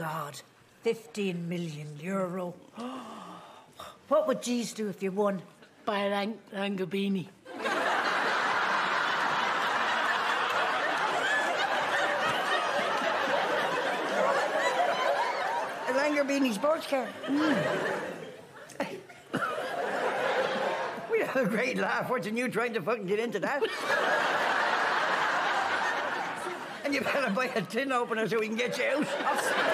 God. 15 million euro. What would Jeez do if you won? Buy an ang Angabini. A Lamborghini sports car. we had a great laugh watching you trying to fucking get into that. and you better buy a tin opener so we can get you out.